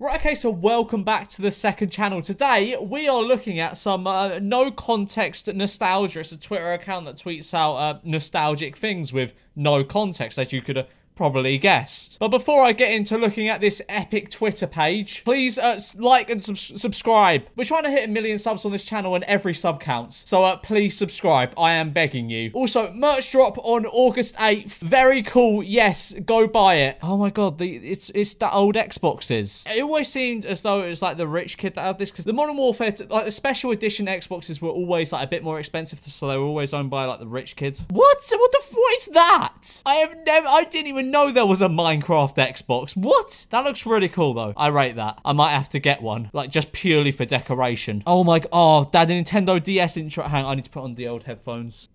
Right, okay, so welcome back to the second channel. Today, we are looking at some uh, no context nostalgia. It's a Twitter account that tweets out uh, nostalgic things with no context, as you could uh, probably guessed. But before I get into looking at this epic Twitter page, please uh, like and sub subscribe. We're trying to hit a million subs on this channel and every sub counts. So uh, please subscribe. I am begging you. Also, merch drop on August 8th. Very cool. Yes, go buy it. Oh my god, the it's it's the old Xboxes. It always seemed as though it was like the rich kid that had this because the Modern Warfare, like the special edition Xboxes were always like a bit more expensive, so they were always owned by like the rich kids. What? What the? What is that? I have never. I didn't even know there was a Minecraft Xbox. What? That looks really cool, though. I rate that. I might have to get one, like, just purely for decoration. Oh, my... Oh, Dad, the Nintendo DS intro... Hang on, I need to put on the old headphones.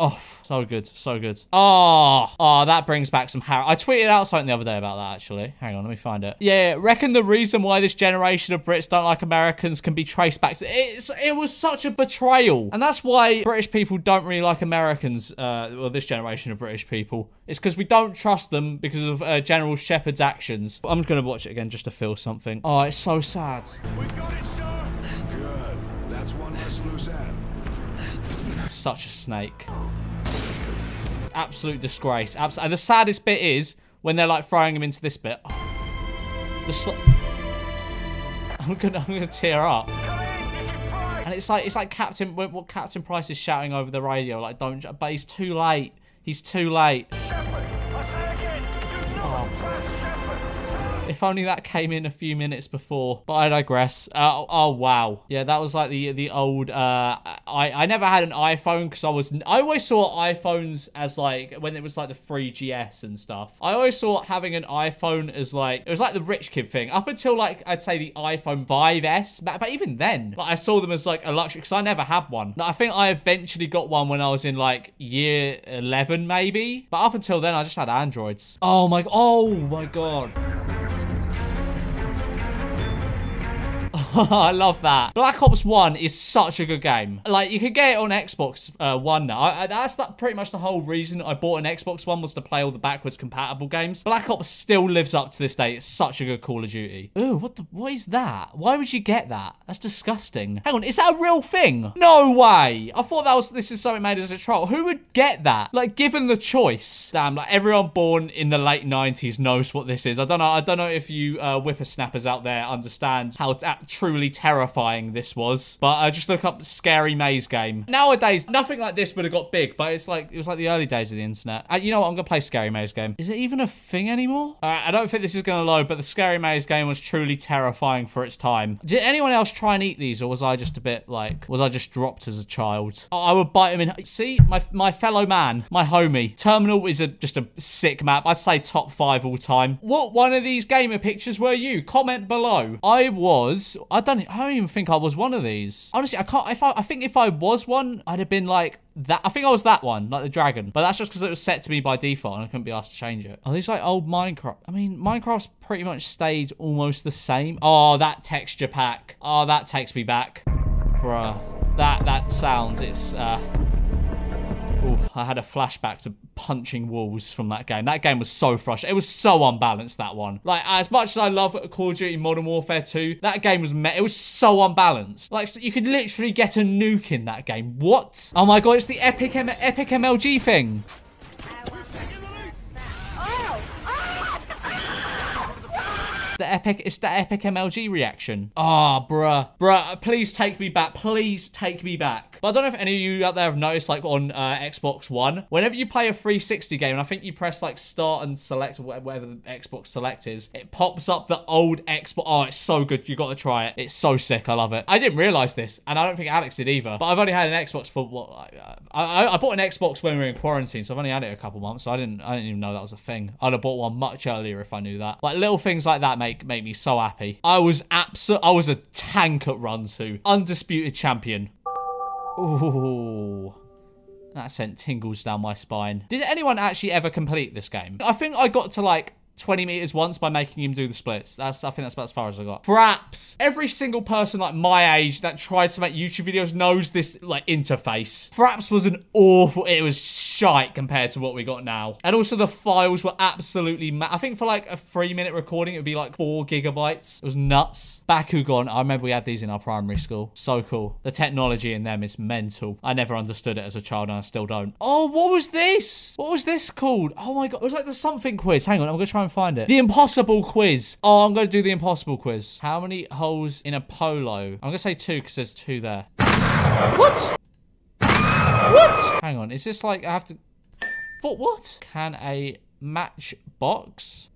Oh, so good, so good. Oh, oh, that brings back some Harry. I tweeted out something the other day about that, actually. Hang on, let me find it. Yeah, reckon the reason why this generation of Brits don't like Americans can be traced back to... It's, it was such a betrayal. And that's why British people don't really like Americans, uh, well, this generation of British people. It's because we don't trust them because of uh, General Shepherd's actions. I'm just going to watch it again just to feel something. Oh, it's so sad. Such a snake. Absolute disgrace. Abs and the saddest bit is when they're like throwing him into this bit. The I'm gonna, I'm gonna tear up. And it's like, it's like Captain, what Captain Price is shouting over the radio, like, don't, but he's too late. He's too late. If only that came in a few minutes before. But I digress. Uh, oh, wow. Yeah, that was like the the old... Uh, I, I never had an iPhone because I was... I always saw iPhones as like... When it was like the 3GS and stuff. I always saw having an iPhone as like... It was like the rich kid thing. Up until like, I'd say the iPhone 5S. But, but even then, like, I saw them as like a luxury because I never had one. I think I eventually got one when I was in like year 11 maybe. But up until then, I just had Androids. Oh my... Oh my God. I love that. Black Ops 1 is such a good game. Like, you could get it on Xbox uh, One now. I, I, that's that pretty much the whole reason I bought an Xbox One was to play all the backwards compatible games. Black Ops still lives up to this day. It's such a good Call of Duty. Ooh, what the, what is that? Why would you get that? That's disgusting. Hang on, is that a real thing? No way. I thought that was, this is something made as a troll. Who would get that? Like, given the choice. Damn, like, everyone born in the late 90s knows what this is. I don't know, I don't know if you uh, whippersnappers out there understand how truly terrifying this was. But uh, just look up Scary Maze game. Nowadays, nothing like this would have got big, but it's like, it was like the early days of the internet. Uh, you know what? I'm going to play Scary Maze game. Is it even a thing anymore? Uh, I don't think this is going to load, but the Scary Maze game was truly terrifying for its time. Did anyone else try and eat these, or was I just a bit like, was I just dropped as a child? Oh, I would bite them in. See, my, my fellow man, my homie. Terminal is a, just a sick map. I'd say top five all time. What one of these gamer pictures were you? Comment below. I was, don't, I don't even think I was one of these. Honestly, I can't, if I, I think if I was one, I'd have been like that. I think I was that one, like the dragon. But that's just because it was set to me by default and I couldn't be asked to change it. Are these like old Minecraft? I mean, Minecraft's pretty much stayed almost the same. Oh, that texture pack. Oh, that takes me back. Bruh. That, that sounds, it's, uh... Ooh, I had a flashback to punching walls from that game. That game was so frustrating. It was so unbalanced, that one. Like, as much as I love Call of Duty Modern Warfare 2, that game was met. it was so unbalanced. Like, you could literally get a nuke in that game. What? Oh my god, it's the Epic, M Epic MLG thing. The epic, it's the epic MLG reaction. Ah, oh, bruh. Bruh, please take me back. Please take me back. But I don't know if any of you out there have noticed, like, on uh, Xbox One, whenever you play a 360 game, and I think you press, like, start and select whatever the Xbox select is, it pops up the old Xbox. Oh, it's so good. You got to try it. It's so sick. I love it. I didn't realize this, and I don't think Alex did either, but I've only had an Xbox for, what, I, I, bought an Xbox when we were in quarantine, so I've only had it a couple months, so I didn't, I didn't even know that was a thing. I'd have bought one much earlier if I knew that. Like, little things like that, mate make make me so happy. I was absolute. I was a tank at run two, undisputed champion. Ooh. That sent tingles down my spine. Did anyone actually ever complete this game? I think I got to like 20 meters once by making him do the splits. That's I think that's about as far as I got. Fraps. Every single person like my age that tried to make YouTube videos knows this like interface. Fraps was an awful. It was shite compared to what we got now. And also the files were absolutely. I think for like a three minute recording it would be like four gigabytes. It was nuts. Bakugan. I remember we had these in our primary school. So cool. The technology in them is mental. I never understood it as a child and I still don't. Oh, what was this? What was this called? Oh my god. It was like the something quiz. Hang on. I'm to try and find it. The impossible quiz. Oh, I'm going to do the impossible quiz. How many holes in a polo? I'm going to say two because there's two there. What? What? Hang on. Is this like I have to. What? What? Can a matchbox?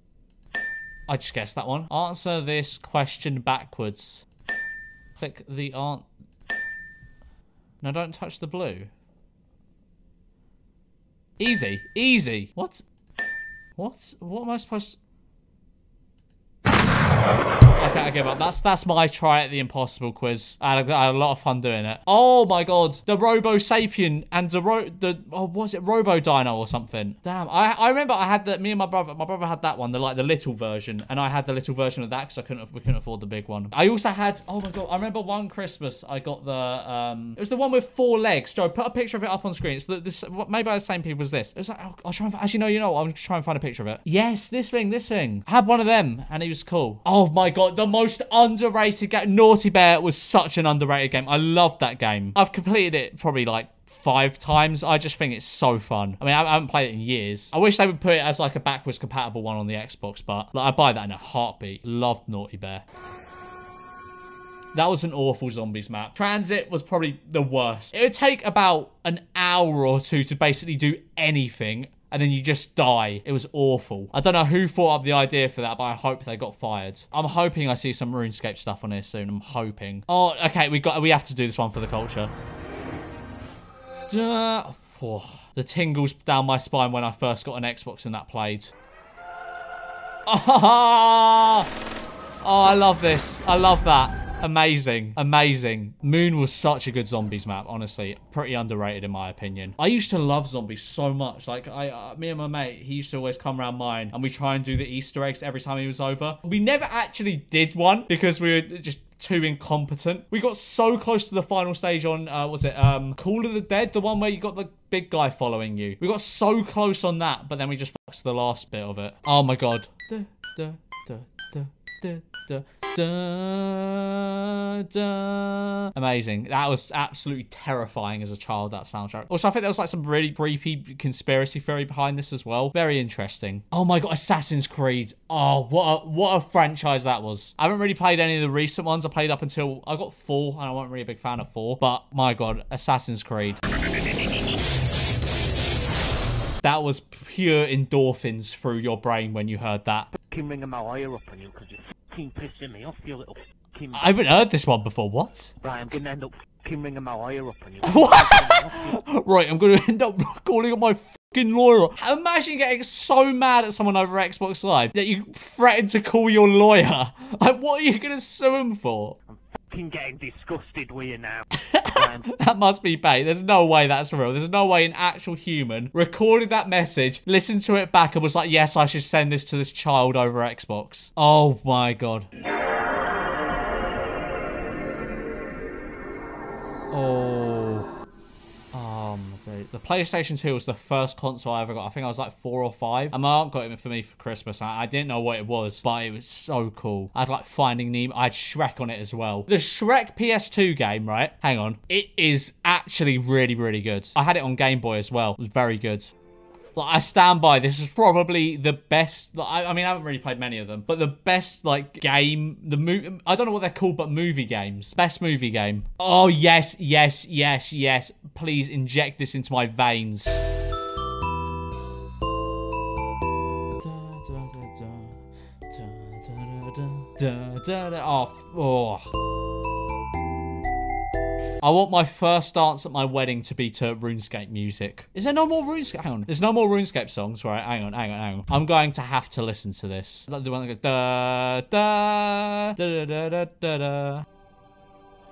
I just guessed that one. Answer this question backwards. Click the answer. No, don't touch the blue. Easy. Easy. What? What? What am I supposed Okay, I give up. That's that's my try at the impossible quiz. I had, had a lot of fun doing it. Oh my god, the Robosapien and the Ro the oh was it Robo Dino or something? Damn, I I remember I had that. Me and my brother, my brother had that one, the like the little version, and I had the little version of that because I couldn't we couldn't afford the big one. I also had oh my god, I remember one Christmas I got the um it was the one with four legs. Joe, put a picture of it up on screen. It's the, this maybe by the same people as this. It was like oh, I'll try and actually no, you know, what? I'll try and find a picture of it. Yes, this thing, this thing. I had one of them, and it was cool. Oh my god, the most underrated game. Naughty Bear was such an underrated game. I loved that game. I've completed it probably like five times. I just think it's so fun. I mean, I haven't played it in years. I wish they would put it as like a backwards compatible one on the Xbox, but like, I buy that in a heartbeat. Loved Naughty Bear. That was an awful zombies map. Transit was probably the worst. It would take about an hour or two to basically do anything and then you just die. It was awful. I don't know who thought up the idea for that, but I hope they got fired. I'm hoping I see some RuneScape stuff on here soon. I'm hoping. Oh, okay. We got. We have to do this one for the culture. Duh. Oh, the tingles down my spine when I first got an Xbox and that played. Oh, oh I love this. I love that. Amazing. Amazing. Moon was such a good zombies map, honestly. Pretty underrated in my opinion. I used to love zombies so much. Like, I, uh, me and my mate, he used to always come around mine and we try and do the Easter eggs every time he was over. We never actually did one because we were just too incompetent. We got so close to the final stage on, uh, was it um, Call of the Dead? The one where you got the big guy following you. We got so close on that, but then we just fucked the last bit of it. Oh my god. Da, da. Amazing. That was absolutely terrifying as a child, that soundtrack. Also, I think there was like some really creepy conspiracy theory behind this as well. Very interesting. Oh my god, Assassin's Creed. Oh, what a, what a franchise that was. I haven't really played any of the recent ones. I played up until I got four, and I wasn't really a big fan of four. But my god, Assassin's Creed. That was pure endorphins through your brain when you heard that. fucking ringing my ear up on you because you're fucking pissing me off, you little fucking... I haven't heard this one before. What? Right, I'm gonna end up fucking ringing my ear up on you. What? right, I'm going to end up calling up my fucking lawyer. Imagine getting so mad at someone over Xbox Live that you threaten to call your lawyer. Like, what are you going to sue him for? Fucking getting disgusted with you now. um, That must be bait. There's no way that's real. There's no way an actual human recorded that message, listened to it back, and was like, yes, I should send this to this child over Xbox. Oh my god. The, PlayStation 2 was the first console I ever got. I think I was like four or five. And my aunt got it for me for Christmas. I, I didn't know what it was, but it was so cool. I had like Finding Nemo. I had Shrek on it as well. The Shrek PS2 game, right? Hang on. It is actually really, really good. I had it on Game Boy as well. It was very good. Like, I stand by. This is probably the best. Like, I, I mean, I haven't really played many of them, but the best like game. The mo- I don't know what they're called, but movie games. Best movie game. Oh yes, yes, yes, yes. Please inject this into my veins. Oh, oh. I want my first dance at my wedding to be to RuneScape music. Is there no more RuneScape? Hang on. There's no more RuneScape songs, right? Hang on, hang on, hang on. I'm going to have to listen to this. Like the one that goes da da da da da da da.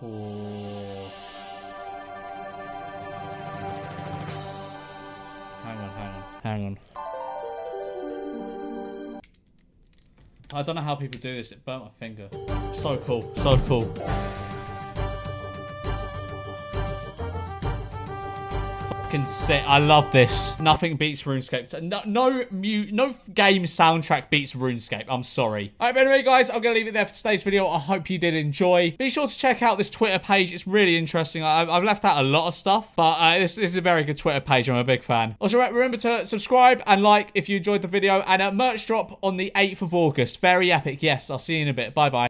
Oh. Hang on, hang on, hang on. I don't know how people do this. It burnt my finger. So cool. So cool. Fucking sick. I love this. Nothing beats RuneScape. No, no, mu no game soundtrack beats RuneScape. I'm sorry. All right, but anyway, guys, I'm going to leave it there for today's video. I hope you did enjoy. Be sure to check out this Twitter page. It's really interesting. I, have left out a lot of stuff, but uh, this, this, is a very good Twitter page. I'm a big fan. Also, remember to subscribe and like if you enjoyed the video. And a merch drop on the 8th of August. Very epic. Yes, I'll see you in a bit. Bye-bye.